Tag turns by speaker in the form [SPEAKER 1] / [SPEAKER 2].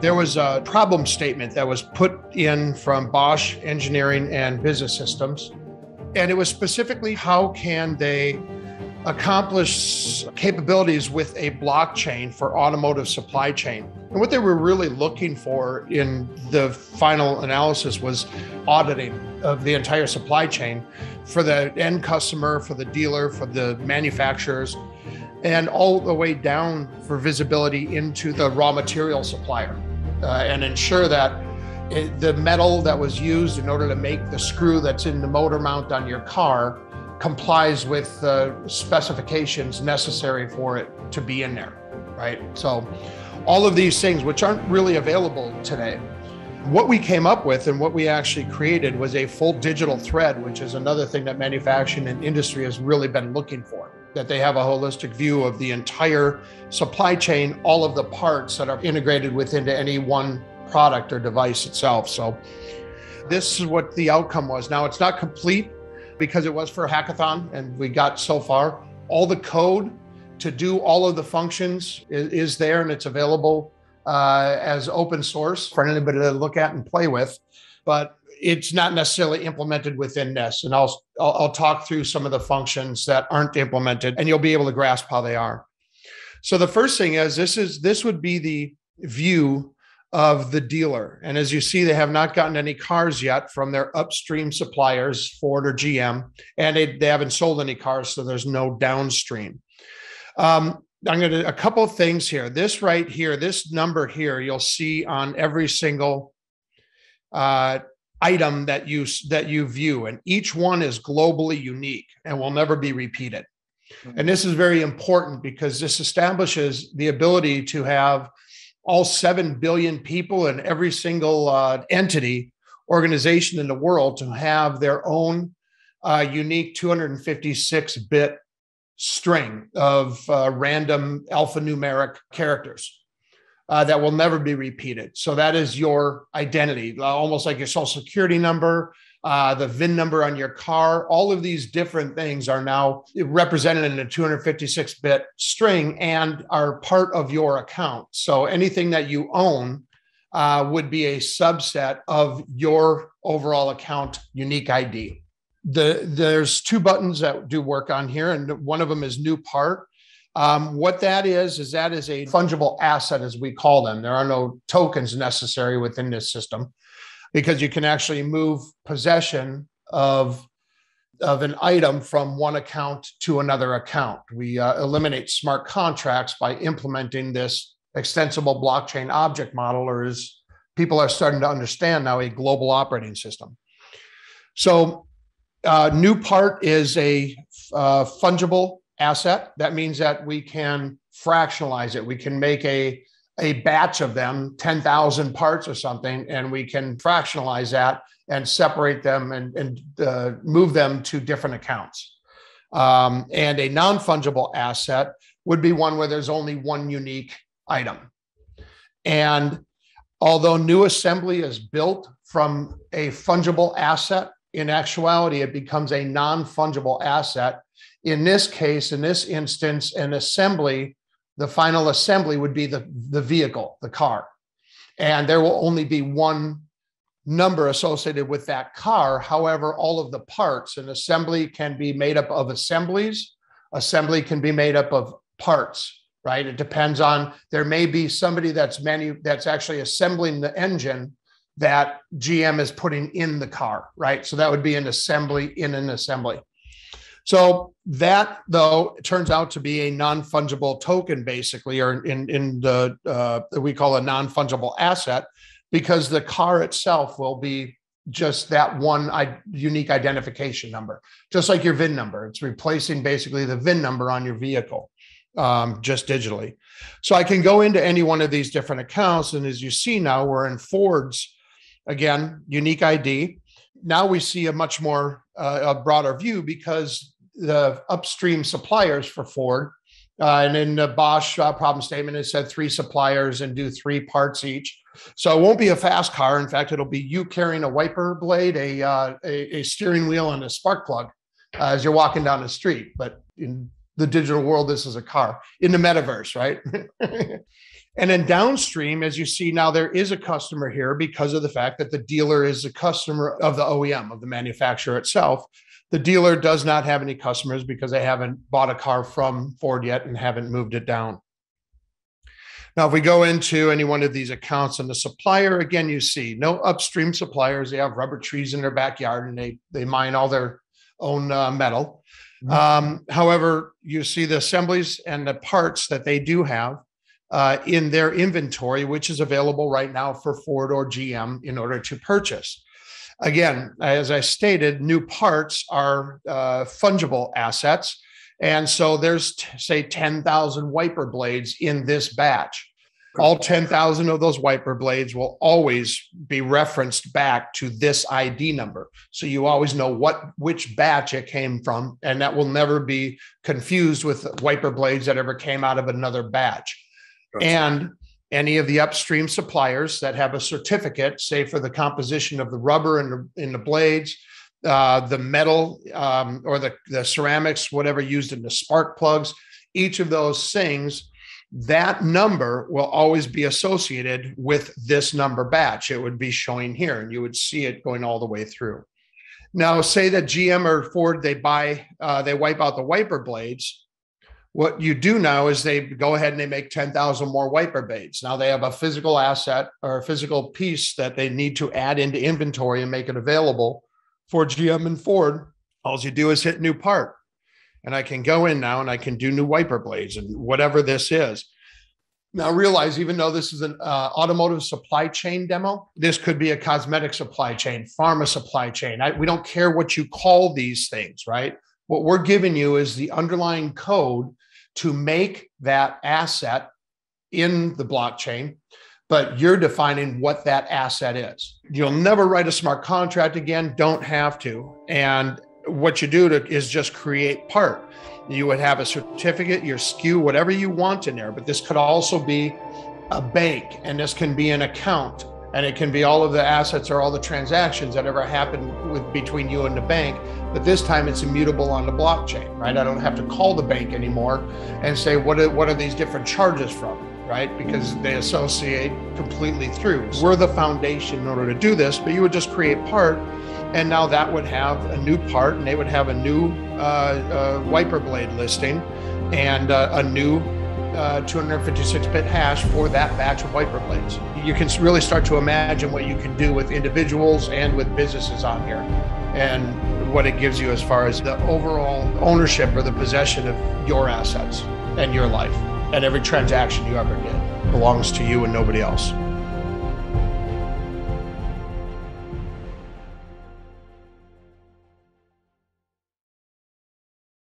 [SPEAKER 1] there was a problem statement that was put in from Bosch Engineering and Business Systems. And it was specifically how can they accomplish capabilities with a blockchain for automotive supply chain. And what they were really looking for in the final analysis was auditing of the entire supply chain for the end customer, for the dealer, for the manufacturers, and all the way down for visibility into the raw material supplier uh, and ensure that it, the metal that was used in order to make the screw that's in the motor mount on your car complies with the specifications necessary for it to be in there, right? So, all of these things, which aren't really available today. What we came up with and what we actually created was a full digital thread, which is another thing that manufacturing and industry has really been looking for. That they have a holistic view of the entire supply chain, all of the parts that are integrated within to any one product or device itself. So, this is what the outcome was. Now, it's not complete because it was for a hackathon and we got so far. All the code to do all of the functions is, is there and it's available uh, as open source for anybody to look at and play with. But it's not necessarily implemented within this. And I'll, I'll, I'll talk through some of the functions that aren't implemented and you'll be able to grasp how they are. So the first thing is this is this would be the view of the dealer. And as you see, they have not gotten any cars yet from their upstream suppliers, Ford or GM, and they, they haven't sold any cars, so there's no downstream. Um, I'm going to a couple of things here. This right here, this number here, you'll see on every single uh, item that you that you view, and each one is globally unique and will never be repeated. And this is very important because this establishes the ability to have all 7 billion people and every single uh, entity, organization in the world to have their own uh, unique 256 bit string of uh, random alphanumeric characters uh, that will never be repeated. So that is your identity, almost like your social security number, uh, the VIN number on your car. All of these different things are now represented in a 256 bit string and are part of your account. So anything that you own uh, would be a subset of your overall account unique ID. The, there's two buttons that do work on here, and one of them is new part. Um, what that is, is that is a fungible asset, as we call them. There are no tokens necessary within this system because you can actually move possession of of an item from one account to another account. We uh, eliminate smart contracts by implementing this extensible blockchain object model, or as people are starting to understand now, a global operating system. So, uh, new part is a uh, fungible asset. That means that we can fractionalize it. We can make a a batch of them, 10,000 parts or something, and we can fractionalize that and separate them and, and uh, move them to different accounts. Um, and a non fungible asset would be one where there's only one unique item. And although new assembly is built from a fungible asset, in actuality, it becomes a non fungible asset. In this case, in this instance, an assembly the final assembly would be the, the vehicle, the car. And there will only be one number associated with that car. However, all of the parts, an assembly can be made up of assemblies, assembly can be made up of parts, right? It depends on, there may be somebody that's manu- that's actually assembling the engine that GM is putting in the car, right? So that would be an assembly in an assembly. So that though turns out to be a non-fungible token, basically, or in in the uh, we call a non-fungible asset, because the car itself will be just that one unique identification number, just like your VIN number. It's replacing basically the VIN number on your vehicle, um, just digitally. So I can go into any one of these different accounts, and as you see now, we're in Ford's again unique ID. Now we see a much more uh, a broader view because the upstream suppliers for Ford. Uh, and in the Bosch uh, problem statement, it said three suppliers and do three parts each. So it won't be a fast car. In fact, it'll be you carrying a wiper blade, a, uh, a, a, steering wheel, and a spark plug uh, as you're walking down the street. But in the digital world, this is a car in the metaverse, right? and then downstream, as you see now, there is a customer here because of the fact that the dealer is a customer of the OEM, of the manufacturer itself. The dealer does not have any customers because they haven't bought a car from Ford yet and haven't moved it down. Now, if we go into any one of these accounts and the supplier, again, you see no upstream suppliers. They have rubber trees in their backyard and they they mine all their own uh, metal. Mm-hmm. Um, however, you see the assemblies and the parts that they do have uh, in their inventory, which is available right now for Ford or GM in order to purchase. Again, as I stated, new parts are uh, fungible assets. And so there's, say, 10,000 wiper blades in this batch. All 10,000 of those wiper blades will always be referenced back to this ID number. So you always know what which batch it came from, and that will never be confused with wiper blades that ever came out of another batch. Gotcha. And any of the upstream suppliers that have a certificate, say for the composition of the rubber in the, in the blades, uh, the metal um, or the, the ceramics, whatever used in the spark plugs, each of those things, that number will always be associated with this number batch. It would be showing here, and you would see it going all the way through. Now, say that GM or Ford they buy, uh, they wipe out the wiper blades what you do now is they go ahead and they make 10,000 more wiper blades. Now they have a physical asset or a physical piece that they need to add into inventory and make it available for GM and Ford. All you do is hit new part. And I can go in now and I can do new wiper blades and whatever this is. Now realize, even though this is an uh, automotive supply chain demo, this could be a cosmetic supply chain, pharma supply chain. I, we don't care what you call these things, right? What we're giving you is the underlying code to make that asset in the blockchain, but you're defining what that asset is. You'll never write a smart contract again, don't have to. And what you do to, is just create part. You would have a certificate, your SKU, whatever you want in there, but this could also be a bank and this can be an account and it can be all of the assets or all the transactions that ever happened with between you and the bank but this time it's immutable on the blockchain right? I don't have to call the bank anymore and say what are, what are these different charges from? Right? Because they associate completely through. We're the foundation in order to do this but you would just create part and now that would have a new part and they would have a new uh, uh, wiper blade listing and uh, a new 256-bit uh, hash for that batch of wiper blades. You can really start to imagine what you can do with individuals and with businesses on here and what it gives you as far as the overall ownership or the possession of your assets and your life. And every transaction you ever did belongs to you and nobody else.